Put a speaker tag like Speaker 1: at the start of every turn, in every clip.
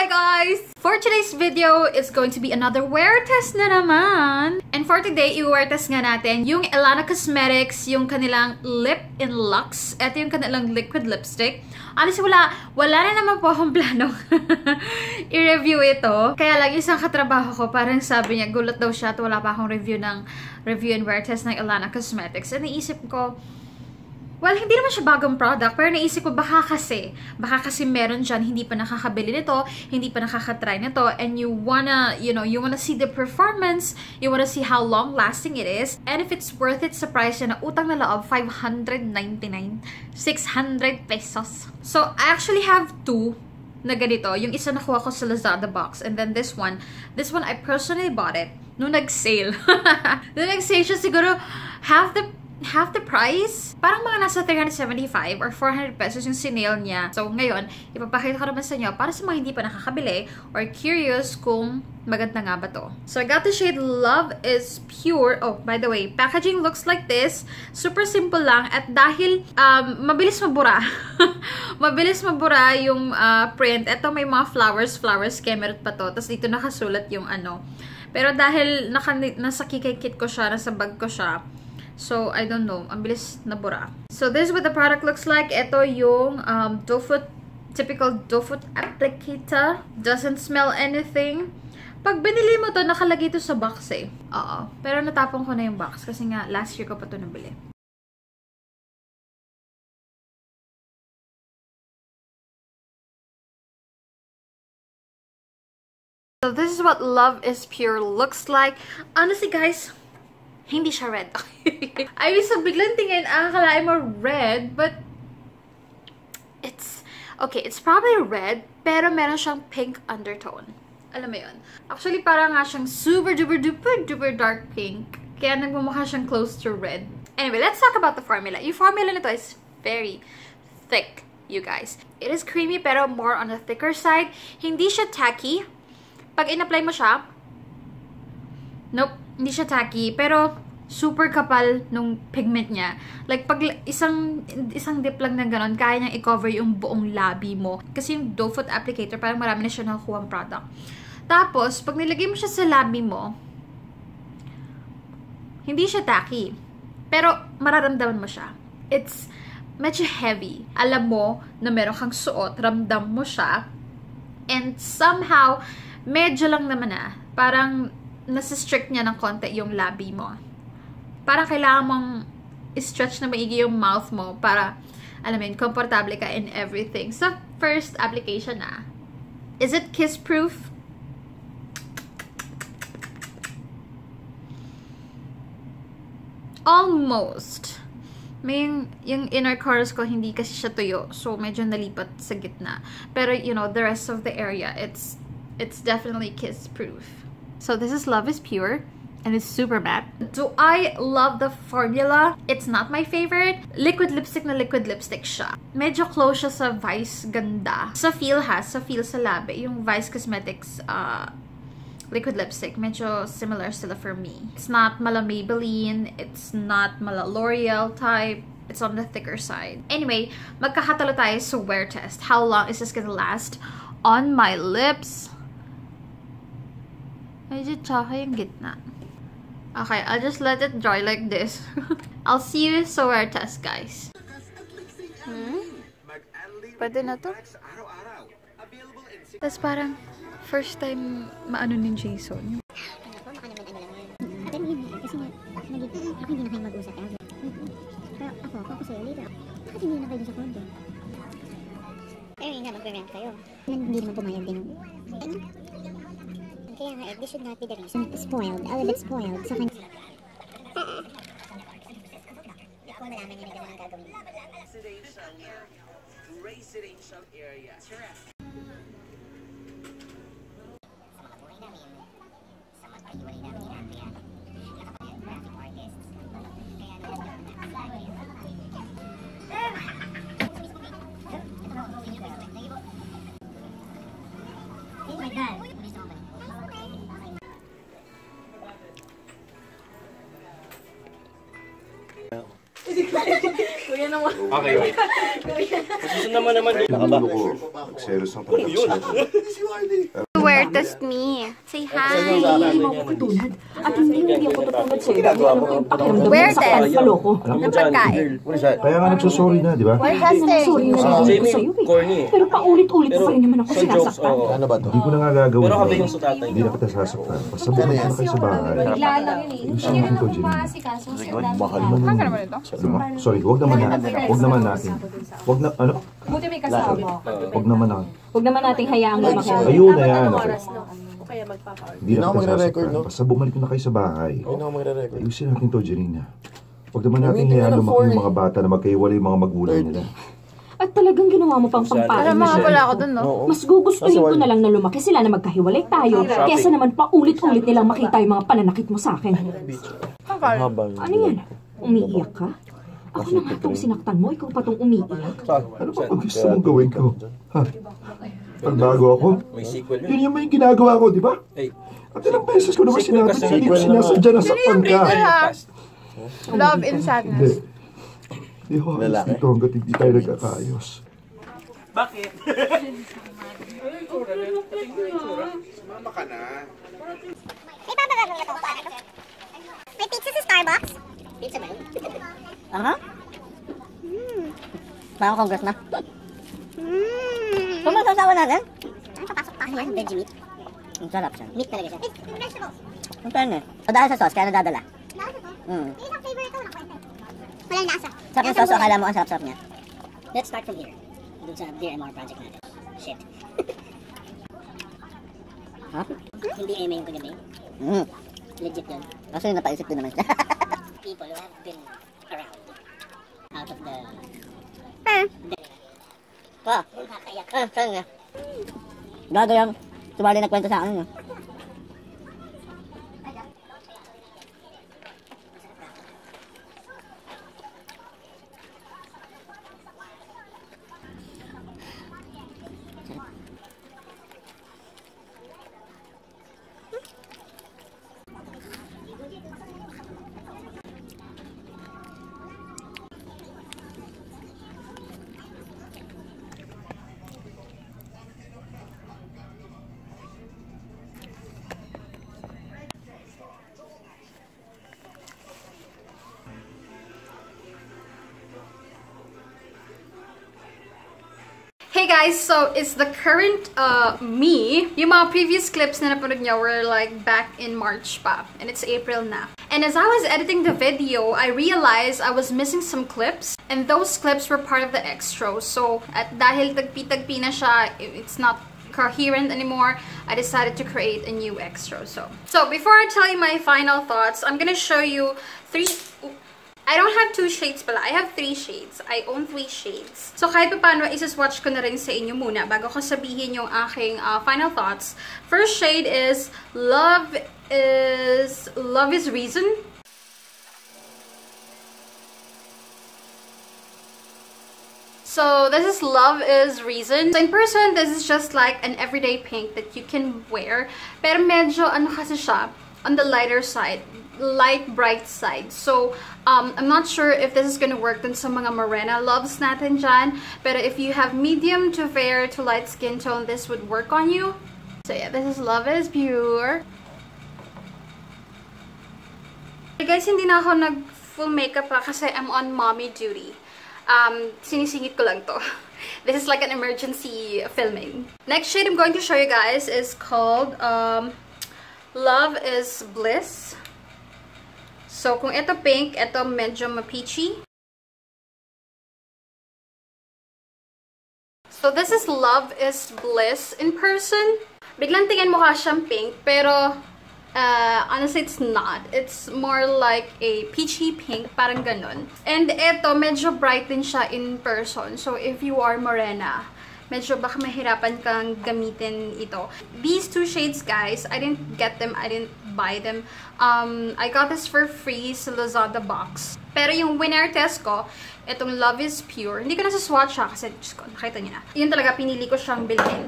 Speaker 1: Hi guys! For today's video, it's going to be another wear test na naman. And for today, i-wear test nga natin yung Elana Cosmetics, yung kanilang Lip in Luxe. Ito yung kanilang liquid lipstick. Honestly, wala, wala na naman po akong plano i-review ito. Kaya lang, isang katrabaho ko, parang sabi niya, gulat daw siya at wala pa akong review ng review and wear test ng Elana Cosmetics. And naisip ko, Well, hindi naman siya bagong product, pero naisip ko baka kasi, baka kasi meron dyan, hindi pa nakakabili nito, hindi pa nakakatry nito, and you wanna, you know, you wanna see the performance, you wanna see how long-lasting it is, and if it's worth it sa price na utang na loob, 599, 600 pesos. So, I actually have two na ganito. Yung isa nakuha ko sa Lazada box, and then this one, this one, I personally bought it nung nag-sale. nung nag-sale siya, siguro half the half the price. Parang mga nasa 375 or 400 pesos yung sinail niya. So, ngayon, ipapakita ko naman sa inyo para sa mga hindi pa nakakabili or curious kung maganda nga ba to. So, I got the shade Love is Pure. Oh, by the way, packaging looks like this. Super simple lang. At dahil um, mabilis mabura, mabilis mabura yung uh, print. Ito may mga flowers, flowers, kemerot pa to. Tapos dito nakasulat yung ano. Pero dahil naka, nasa kikay kit ko siya, nasa bag ko siya, So, I don't know. Ang bilis nabura. So, this is what the product looks like. Ito yung um, Dofoot, typical Dofoot applicator. Doesn't smell anything. Pag binili mo to, nakalagay to sa box eh. Oo. Pero natapon ko na yung box kasi nga last year ko pa to nabili. So this is what Love is Pure looks like. Honestly guys, hindi siya red. I mean, so biglang tingin, akalain mo red, but it's, okay, it's probably red, pero meron siyang pink undertone. Alam mo yun? Actually, parang nga siyang super duper duper duper dark pink. Kaya nagmumukha siyang close to red. Anyway, let's talk about the formula. Yung formula nito is very thick, you guys. It is creamy pero more on the thicker side. Hindi siya tacky. Pag in-apply mo siya, nope, hindi siya tacky, pero super kapal nung pigment niya. Like, pag isang isang dip lang na ganon, kaya niyang i-cover yung buong labi mo. Kasi yung doe foot applicator, parang marami na siya nakukuha product. Tapos, pag nilagay mo siya sa labi mo, hindi siya tacky. Pero, mararamdaman mo siya. It's medyo heavy. Alam mo na meron kang suot, ramdam mo siya, and somehow, medyo lang naman ah, parang nasa-strict niya ng konti yung labi mo. Parang kailangan mong stretch na maigi yung mouth mo para, alam mo yun, komportable ka in everything. So, first application na. Is it kiss-proof? Almost. May yung, yung inner corners ko, hindi kasi siya tuyo. So, medyo nalipat sa gitna. Pero, you know, the rest of the area, it's it's definitely kiss-proof. So this is Love is Pure and it's super matte. Do I love the formula? It's not my favorite. Liquid lipstick na liquid lipstick siya. Medyo close siya sa Vice Ganda. Sa feel has, sa feel sa labi, yung Vice Cosmetics uh, liquid lipstick, medyo similar sila for me. It's not mala Maybelline, it's not mala L'Oreal type, it's on the thicker side. Anyway, magkakatalo tayo sa wear test. How long is this gonna last on my lips? Medyo tsaka yung gitna. Okay, I'll just let it dry like this. I'll see you sa wear test, guys. Hmm? Pwede na to? Tapos parang, first time maano ni Jason.
Speaker 2: Ako hindi na kayo mag-usap. Pero ako, ako ko sa'yo later. Bakit hindi na kayo sa condo? Pero yun nga, mag-rent kayo. Hindi naman pumayag din. Ano? Kaya nga, eh, this should not be the reason. Spoiled. A little bit spoiled. Sa kanya. Ako malaman niya na gano'n ang gagawin.
Speaker 3: Residential residential area.
Speaker 2: Oh
Speaker 4: Kuya naman.
Speaker 5: Okay, wait. Susunod naman naman.
Speaker 6: Nakabaho ko. Selos ang
Speaker 5: Ano yun?
Speaker 6: pagkakasal.
Speaker 2: Wear test me. Say hi.
Speaker 4: At hindi hindi ako tutulad sa'yo.
Speaker 5: Ginagawa mo.
Speaker 2: Wear test.
Speaker 4: Maloko.
Speaker 2: Ng pagkain.
Speaker 5: Kaya nga nagsusorry na, di ba?
Speaker 2: Wear testing.
Speaker 4: Sorry na sabihin ko sa'yo eh.
Speaker 6: corny eh.
Speaker 4: Pero paulit-ulit pa rin naman ako sinasaktan.
Speaker 7: Ano ba to?
Speaker 5: Hindi ko na nga gagawin.
Speaker 6: Pero kami
Speaker 5: yun.
Speaker 6: yung sa tatay
Speaker 5: Hindi na kita sasaktan. Basta bumalik na kayo sa bahay. Ayusin natin to, Jenny.
Speaker 7: Mahal mo.
Speaker 5: Sorry, wag naman natin. Wag naman natin. Wag na, ano?
Speaker 4: Buti may kasama.
Speaker 5: Wag naman natin.
Speaker 4: Huwag naman nating hayaang lumaki.
Speaker 5: Ayun na yan. Okay. Hindi
Speaker 7: Hindi
Speaker 5: na
Speaker 7: na ako magre-record, no?
Speaker 5: Basta bumalik na kayo sa bahay.
Speaker 7: Hindi na ako magre-record.
Speaker 5: Ayusin natin to, Janina. Wag naman natin hayaan lumaki yung mga bata na magkaiwala yung mga magulang nila.
Speaker 4: At talagang ginawa mo pang pampain na siya.
Speaker 1: Wala ako dun, no?
Speaker 7: Oo.
Speaker 4: Mas gugustuhin ko na lang na lumaki sila na magkahiwalay tayo kesa naman paulit-ulit nilang makita yung mga pananakit mo sa akin. Ano yan? Umiiyak ka? Ako na nga itong sinaktan mo, ikaw pa itong umiiyak.
Speaker 5: Ano ba ang gusto mong gawin ko? Ha? Pagbago ako?
Speaker 6: May sequel yun.
Speaker 5: Yun yung may ginagawa ko, di ba? At ilang beses ko naman sinabi na hindi ko sinasadya na saktan ka.
Speaker 1: Love and sadness.
Speaker 5: Hindi alis
Speaker 7: Lalaki.
Speaker 5: dito hanggat hindi tayo nagkakaayos.
Speaker 3: Bakit?
Speaker 2: May babagano na itong. May pizza sa Starbucks? Pizza ba yun?
Speaker 8: Aha. Parang congress na.
Speaker 2: Mmm.
Speaker 8: Kung masasawa natin,
Speaker 2: Ano papasok pa yan? Veggie meat?
Speaker 8: ang sarap siya.
Speaker 2: Meat talaga siya. Vegetables.
Speaker 8: Ang fairness. O dahil sa sauce, kaya nadadala.
Speaker 2: Lasa to.
Speaker 8: Mm.
Speaker 2: Yung isang flavor ito na kwenta. Walang lasa.
Speaker 8: Sarap yung sauce, akala mo ang sarap-sarap niya. Let's start from here. Dun sa Dear MR project natin. Shit. ha?
Speaker 2: Hindi eme yung kagabi.
Speaker 8: Mm.
Speaker 2: Legit yun.
Speaker 8: Yung napaisip din naman siya.
Speaker 2: People who have been around. Out of the...
Speaker 8: Pa,
Speaker 2: Nakakayak.
Speaker 8: ah, saan nga? Gado yung sumali nagkwento sa akin. no?
Speaker 1: Hey guys, so it's the current uh, me. Yung mga previous clips na napanood niyo were like back in March pa. And it's April na. And as I was editing the video, I realized I was missing some clips. And those clips were part of the extra. So, at dahil tagpi-tagpi na siya, it's not coherent anymore, I decided to create a new extra. So, so before I tell you my final thoughts, I'm gonna show you three... I don't have two shades pala. I have three shades. I own three shades. So, kahit pa paano, isaswatch ko na rin sa inyo muna bago ko sabihin yung aking uh, final thoughts. First shade is Love is... Love is Reason. So, this is Love is Reason. So, in person, this is just like an everyday pink that you can wear. Pero medyo, ano kasi siya, on the lighter side. Light, bright side. So, um, I'm not sure if this is gonna work dun sa mga morena loves natin dyan. Pero if you have medium to fair to light skin tone, this would work on you. So, yeah, this is Love is Pure. Hey guys, hindi na ako nag full makeup pa kasi I'm on mommy duty. Um, sinisingit ko lang to. This is like an emergency filming. Next shade I'm going to show you guys is called um, Love is Bliss. So, kung ito pink, ito medyo ma-peachy. So, this is Love is Bliss in person. Biglang tingin mukha siyang pink, pero uh, honestly, it's not. It's more like a peachy pink, parang ganun. And ito, medyo bright din siya in person. So, if you are morena, medyo baka mahirapan kang gamitin ito. These two shades, guys, I didn't get them. I didn't buy them. Um, I got this for free sa Lazada box. Pero yung winner test ko, itong Love is Pure. Hindi ko na swatch siya kasi, Diyos ko, nakita niyo na. Yun talaga, pinili ko siyang bilhin.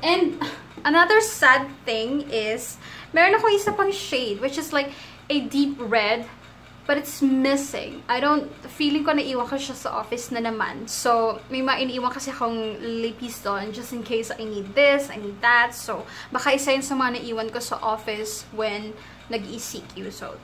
Speaker 1: And, another sad thing is, meron akong isa pang shade, which is like a deep red but it's missing. I don't, feeling ko naiwan ko siya sa office na naman. So, may mainiiwan kasi akong lipis doon just in case I need this, I need that. So, baka isa yun sa mga naiwan ko sa office when nag-ECQ. So,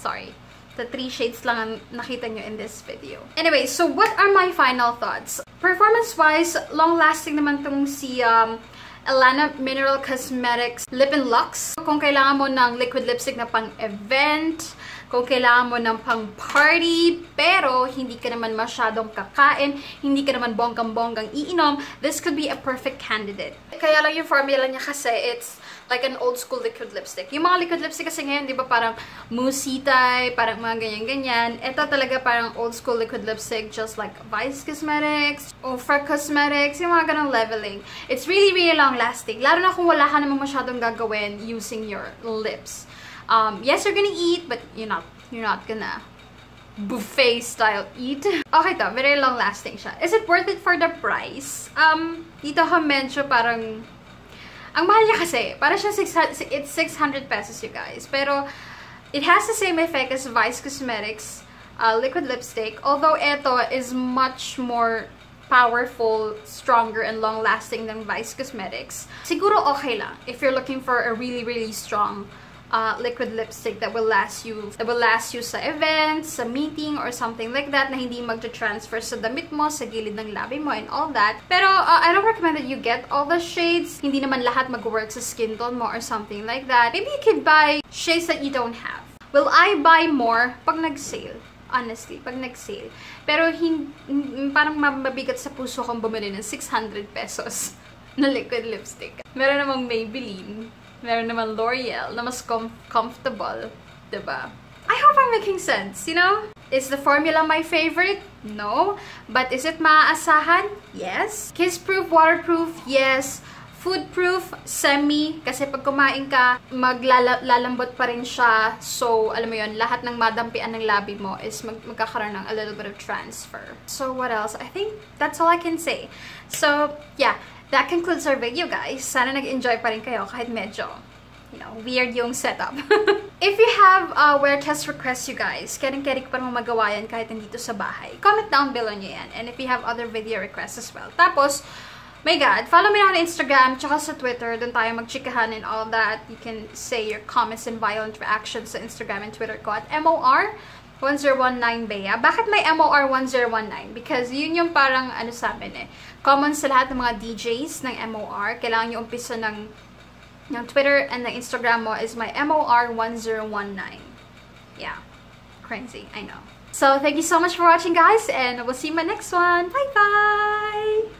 Speaker 1: sorry. The three shades lang ang nakita nyo in this video. Anyway, so what are my final thoughts? Performance-wise, long-lasting naman tong si um, Elana Mineral Cosmetics Lip and Lux. Kung kailangan mo ng liquid lipstick na pang-event, kung kailangan mo ng pang-party, pero hindi ka naman masyadong kakain, hindi ka naman bonggang-bonggang iinom, this could be a perfect candidate. Kaya lang yung formula niya kasi, it's like an old school liquid lipstick. Yung mga liquid lipstick kasi ngayon, di ba parang moussey type, parang mga ganyan-ganyan. Ito talaga parang old school liquid lipstick, just like Vice Cosmetics, Ofra Cosmetics, yung mga ganong leveling. It's really, really long-lasting. Lalo na kung wala ka namang masyadong gagawin using your lips. Um, yes, you're gonna eat, but you're not, you're not gonna buffet style eat. Okay to, very long lasting siya. Is it worth it for the price? Um, dito ako medyo parang, ang mahal niya kasi, para siya 600, it's 600 pesos you guys. Pero, it has the same effect as Vice Cosmetics uh, liquid lipstick. Although ito is much more powerful, stronger, and long-lasting than Vice Cosmetics. Siguro okay lang if you're looking for a really, really strong uh, liquid lipstick that will last you that will last you sa events, sa meeting, or something like that na hindi magta-transfer sa damit mo, sa gilid ng labi mo, and all that. Pero uh, I don't recommend that you get all the shades. Hindi naman lahat mag-work sa skin tone mo or something like that. Maybe you could buy shades that you don't have. Will I buy more pag nag-sale? Honestly, pag nag-sale. Pero hin parang mabigat sa puso kong bumili ng 600 pesos na liquid lipstick. Meron namang Maybelline Meron naman L'Oreal na mas com comfortable, ba? I hope I'm making sense, you know? Is the formula my favorite? No. But is it maaasahan? Yes. Kiss-proof, waterproof? Yes. Food-proof, semi, kasi pag kumain ka, maglalambot pa rin siya. So, alam mo yon lahat ng madampian ng labi mo is mag magkakaroon ng a little bit of transfer. So, what else? I think that's all I can say. So, yeah that concludes our video, guys. Sana nag-enjoy pa rin kayo kahit medyo, you know, weird yung setup. If you have uh, wear test requests, you guys, kering-kering pa naman magawa yan kahit nandito sa bahay. Comment down below nyo yan. And if you have other video requests as well. Tapos, my God, follow me on Instagram, tsaka sa Twitter. Doon tayo magchikahan and all that. You can say your comments and violent reactions sa Instagram and Twitter ko at MOR. 1019 Bea. Bakit may MOR 1019? Because yun yung parang ano sa amin eh. Common sa lahat ng mga DJs ng MOR. Kailangan yung umpisa ng, ng Twitter and ng Instagram mo is my MOR 1019. Yeah. Crazy. I know. So, thank you so much for watching guys and we'll see you in my next one. Bye-bye!